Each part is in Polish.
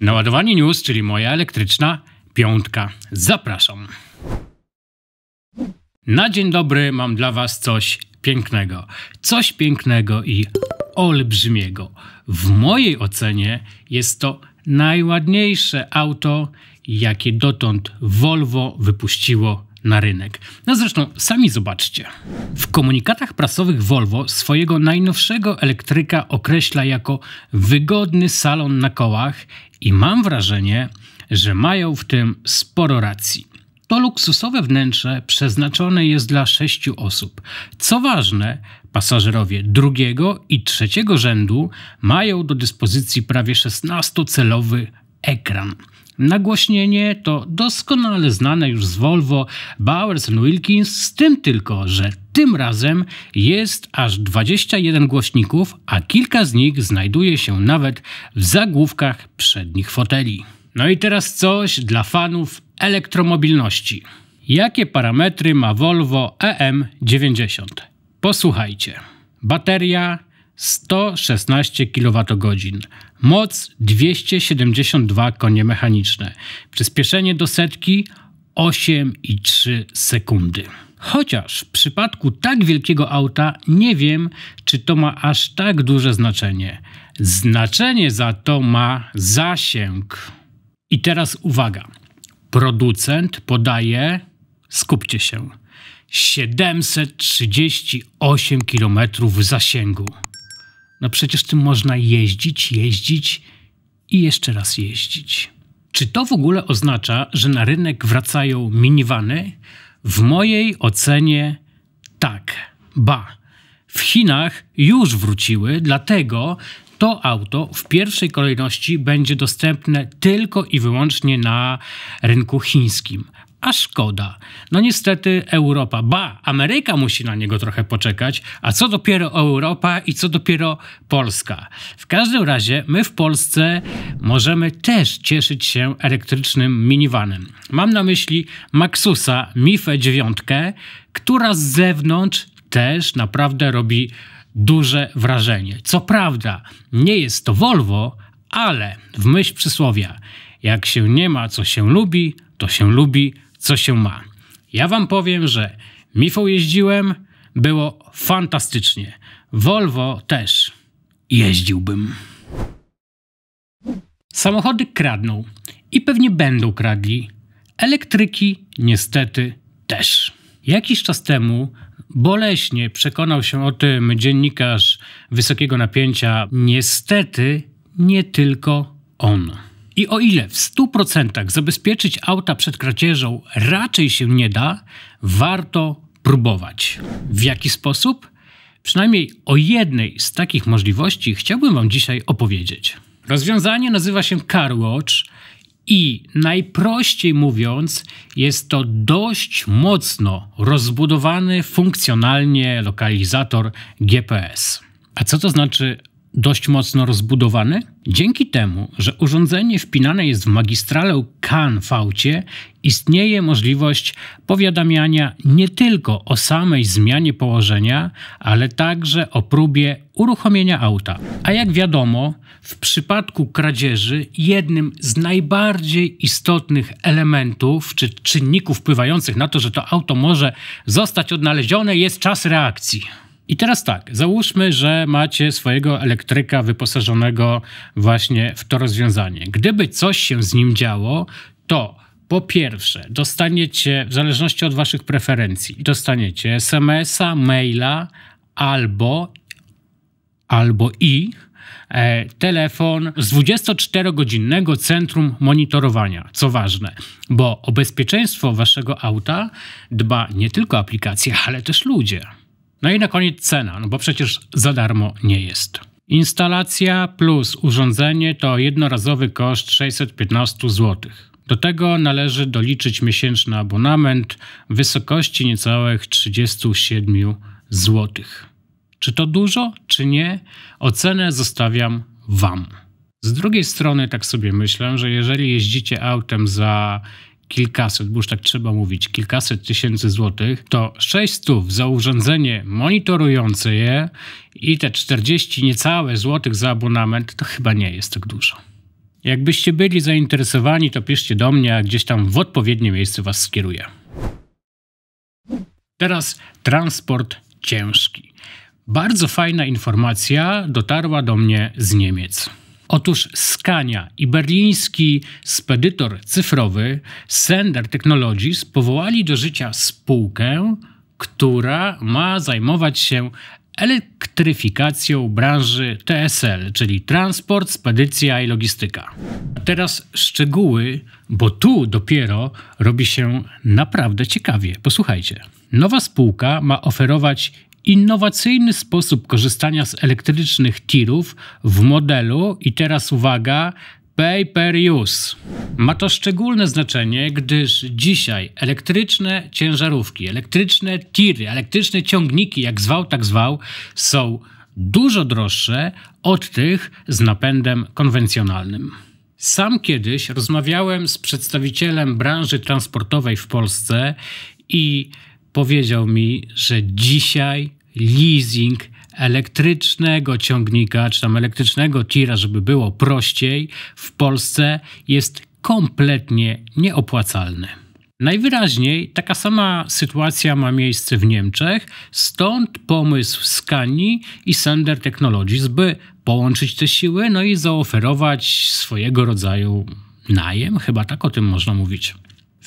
Naładowanie news, czyli moja elektryczna piątka. Zapraszam. Na dzień dobry mam dla Was coś pięknego. Coś pięknego i olbrzymiego. W mojej ocenie jest to najładniejsze auto, jakie dotąd Volvo wypuściło na rynek. No zresztą sami zobaczcie. W komunikatach prasowych Volvo swojego najnowszego elektryka określa jako wygodny salon na kołach i mam wrażenie, że mają w tym sporo racji. To luksusowe wnętrze przeznaczone jest dla sześciu osób. Co ważne, pasażerowie drugiego i trzeciego rzędu mają do dyspozycji prawie 16-celowy ekran. Nagłośnienie to doskonale znane już z Volvo Bowers Wilkins, z tym tylko, że tym razem jest aż 21 głośników, a kilka z nich znajduje się nawet w zagłówkach przednich foteli. No i teraz coś dla fanów elektromobilności. Jakie parametry ma Volvo EM90? Posłuchajcie. Bateria 116 kWh, moc 272 konie mechaniczne, przyspieszenie do setki 8,3 sekundy. Chociaż w przypadku tak wielkiego auta nie wiem, czy to ma aż tak duże znaczenie. Znaczenie za to ma zasięg. I teraz uwaga. Producent podaje, skupcie się, 738 km zasięgu. No przecież tym można jeździć, jeździć i jeszcze raz jeździć. Czy to w ogóle oznacza, że na rynek wracają minivany? W mojej ocenie tak. Ba. W Chinach już wróciły, dlatego to auto w pierwszej kolejności będzie dostępne tylko i wyłącznie na rynku chińskim. A szkoda. No niestety Europa, ba, Ameryka musi na niego trochę poczekać, a co dopiero Europa i co dopiero Polska. W każdym razie my w Polsce możemy też cieszyć się elektrycznym minivanem. Mam na myśli Maxusa Mifę 9, która z zewnątrz też naprawdę robi duże wrażenie. Co prawda, nie jest to Volvo, ale w myśl przysłowia, jak się nie ma, co się lubi, to się lubi, co się ma. Ja wam powiem, że Mifą jeździłem, było fantastycznie. Volvo też jeździłbym. Samochody kradną i pewnie będą kradli. Elektryki niestety też. Jakiś czas temu boleśnie przekonał się o tym dziennikarz wysokiego napięcia. Niestety nie tylko on. I o ile w 100% zabezpieczyć auta przed kradzieżą raczej się nie da, warto próbować. W jaki sposób? Przynajmniej o jednej z takich możliwości chciałbym Wam dzisiaj opowiedzieć. Rozwiązanie nazywa się CarWatch i najprościej mówiąc, jest to dość mocno rozbudowany funkcjonalnie lokalizator GPS. A co to znaczy dość mocno rozbudowany? Dzięki temu, że urządzenie wpinane jest w magistralę CAN v istnieje możliwość powiadamiania nie tylko o samej zmianie położenia, ale także o próbie uruchomienia auta. A jak wiadomo, w przypadku kradzieży jednym z najbardziej istotnych elementów czy czynników wpływających na to, że to auto może zostać odnalezione, jest czas reakcji. I teraz tak, załóżmy, że macie swojego elektryka wyposażonego właśnie w to rozwiązanie. Gdyby coś się z nim działo, to po pierwsze, dostaniecie, w zależności od Waszych preferencji, dostaniecie SMS-a, maila albo, albo i e, telefon z 24-godzinnego centrum monitorowania. Co ważne, bo o bezpieczeństwo Waszego auta dba nie tylko aplikacja, ale też ludzie. No i na koniec cena, no bo przecież za darmo nie jest. Instalacja plus urządzenie to jednorazowy koszt 615 zł. Do tego należy doliczyć miesięczny abonament w wysokości niecałych 37 zł. Czy to dużo, czy nie? Ocenę zostawiam Wam. Z drugiej strony, tak sobie myślę, że jeżeli jeździcie autem za kilkaset, bo już tak trzeba mówić, kilkaset tysięcy złotych, to 600 za urządzenie monitorujące je i te 40 niecałe złotych za abonament to chyba nie jest tak dużo. Jakbyście byli zainteresowani, to piszcie do mnie, a gdzieś tam w odpowiednie miejsce was skieruję. Teraz transport ciężki. Bardzo fajna informacja dotarła do mnie z Niemiec. Otóż Scania i berliński spedytor cyfrowy Sender Technologies powołali do życia spółkę, która ma zajmować się elektryfikacją branży TSL, czyli transport, spedycja i logistyka. A teraz szczegóły, bo tu dopiero robi się naprawdę ciekawie. Posłuchajcie. Nowa spółka ma oferować innowacyjny sposób korzystania z elektrycznych tirów w modelu i teraz uwaga pay per use. Ma to szczególne znaczenie, gdyż dzisiaj elektryczne ciężarówki, elektryczne tiry, elektryczne ciągniki, jak zwał, tak zwał, są dużo droższe od tych z napędem konwencjonalnym. Sam kiedyś rozmawiałem z przedstawicielem branży transportowej w Polsce i powiedział mi, że dzisiaj leasing elektrycznego ciągnika, czy tam elektrycznego tira, żeby było prościej, w Polsce jest kompletnie nieopłacalny. Najwyraźniej taka sama sytuacja ma miejsce w Niemczech, stąd pomysł Scani i Sender Technologies, by połączyć te siły, no i zaoferować swojego rodzaju najem, chyba tak o tym można mówić.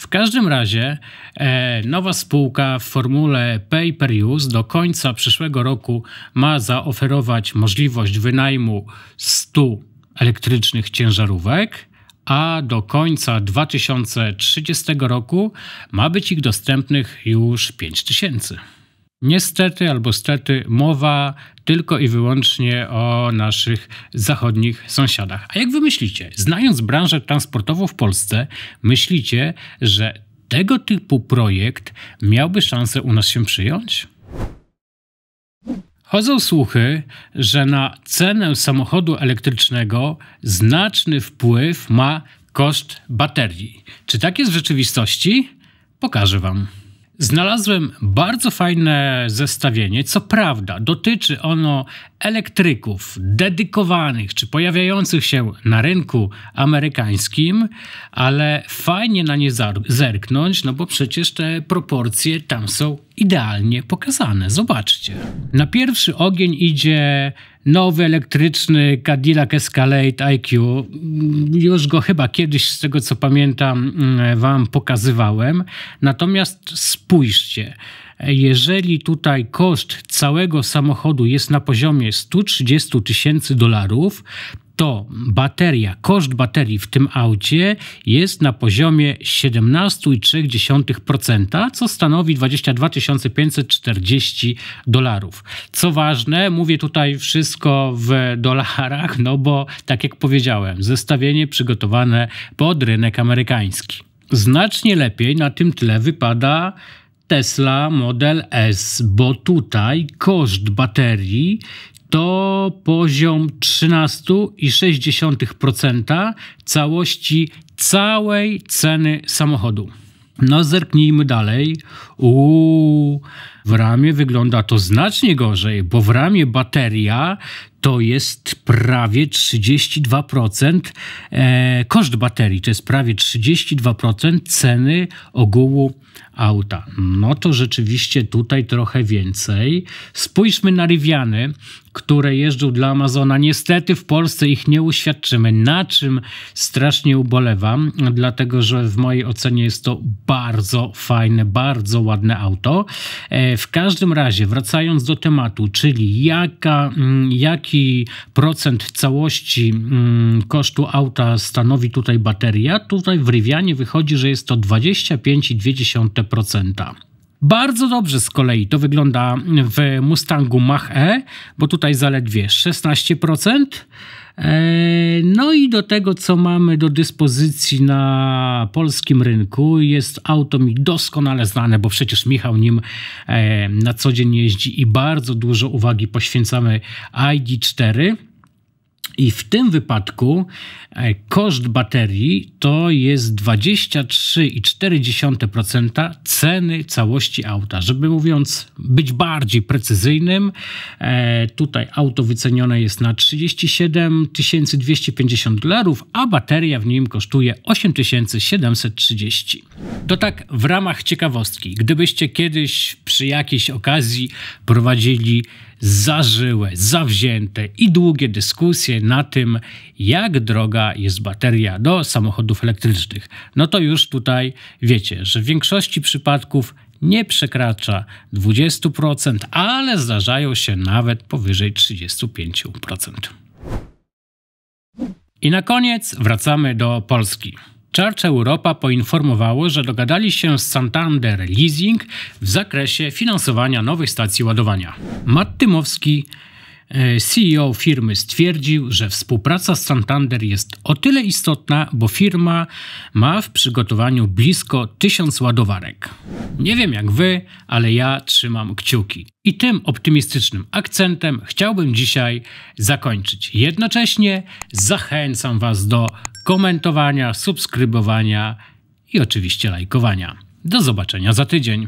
W każdym razie e, nowa spółka w formule Pay Per Use do końca przyszłego roku ma zaoferować możliwość wynajmu 100 elektrycznych ciężarówek, a do końca 2030 roku ma być ich dostępnych już 5000. Niestety albo stety mowa tylko i wyłącznie o naszych zachodnich sąsiadach. A jak wy myślicie, znając branżę transportową w Polsce, myślicie, że tego typu projekt miałby szansę u nas się przyjąć? Chodzą słuchy, że na cenę samochodu elektrycznego znaczny wpływ ma koszt baterii. Czy tak jest w rzeczywistości? Pokażę Wam. Znalazłem bardzo fajne zestawienie. Co prawda, dotyczy ono elektryków dedykowanych czy pojawiających się na rynku amerykańskim, ale fajnie na nie zerknąć, no bo przecież te proporcje tam są idealnie pokazane. Zobaczcie. Na pierwszy ogień idzie nowy elektryczny Cadillac Escalade IQ. Już go chyba kiedyś, z tego co pamiętam, mm, Wam pokazywałem. Natomiast spójrzcie. Jeżeli tutaj koszt całego samochodu jest na poziomie 130 tysięcy dolarów, to bateria, koszt baterii w tym aucie jest na poziomie 17,3%, co stanowi 22 540 dolarów. Co ważne, mówię tutaj wszystko w dolarach, no bo tak jak powiedziałem, zestawienie przygotowane pod rynek amerykański. Znacznie lepiej na tym tle wypada Tesla Model S, bo tutaj koszt baterii to poziom 13,6% całości całej ceny samochodu. No, zerknijmy dalej. Uuu, w ramie wygląda to znacznie gorzej, bo w ramie bateria to jest prawie 32%. E, koszt baterii to jest prawie 32% ceny ogółu auta. No to rzeczywiście tutaj trochę więcej. Spójrzmy na Riviany, które jeżdżą dla Amazona. Niestety w Polsce ich nie uświadczymy, na czym strasznie ubolewam, dlatego że w mojej ocenie jest to bardzo fajne, bardzo ładne auto. E, w każdym razie, wracając do tematu, czyli jaka, mm, jaki procent całości mm, kosztu auta stanowi tutaj bateria, tutaj w Rivianie wychodzi, że jest to 25,2%. Bardzo dobrze z kolei to wygląda w Mustangu Mach-E, bo tutaj zaledwie 16%. E, no i do tego, co mamy do dyspozycji na polskim rynku, jest auto mi doskonale znane, bo przecież Michał nim e, na co dzień jeździ i bardzo dużo uwagi poświęcamy ID4. I w tym wypadku e, koszt baterii to jest 23,4% ceny całości auta. Żeby mówiąc, być bardziej precyzyjnym, e, tutaj auto wycenione jest na 37 250 dolarów, a bateria w nim kosztuje 8730. To tak w ramach ciekawostki. Gdybyście kiedyś przy jakiejś okazji prowadzili zażyłe, zawzięte i długie dyskusje na tym, jak droga jest bateria do samochodów elektrycznych. No to już tutaj wiecie, że w większości przypadków nie przekracza 20%, ale zdarzają się nawet powyżej 35%. I na koniec wracamy do Polski. Charge Europa poinformowało, że dogadali się z Santander Leasing w zakresie finansowania nowej stacji ładowania. Matt Tymowski, e, CEO firmy stwierdził, że współpraca z Santander jest o tyle istotna, bo firma ma w przygotowaniu blisko tysiąc ładowarek. Nie wiem jak wy, ale ja trzymam kciuki. I tym optymistycznym akcentem chciałbym dzisiaj zakończyć. Jednocześnie zachęcam Was do komentowania, subskrybowania i oczywiście lajkowania. Do zobaczenia za tydzień.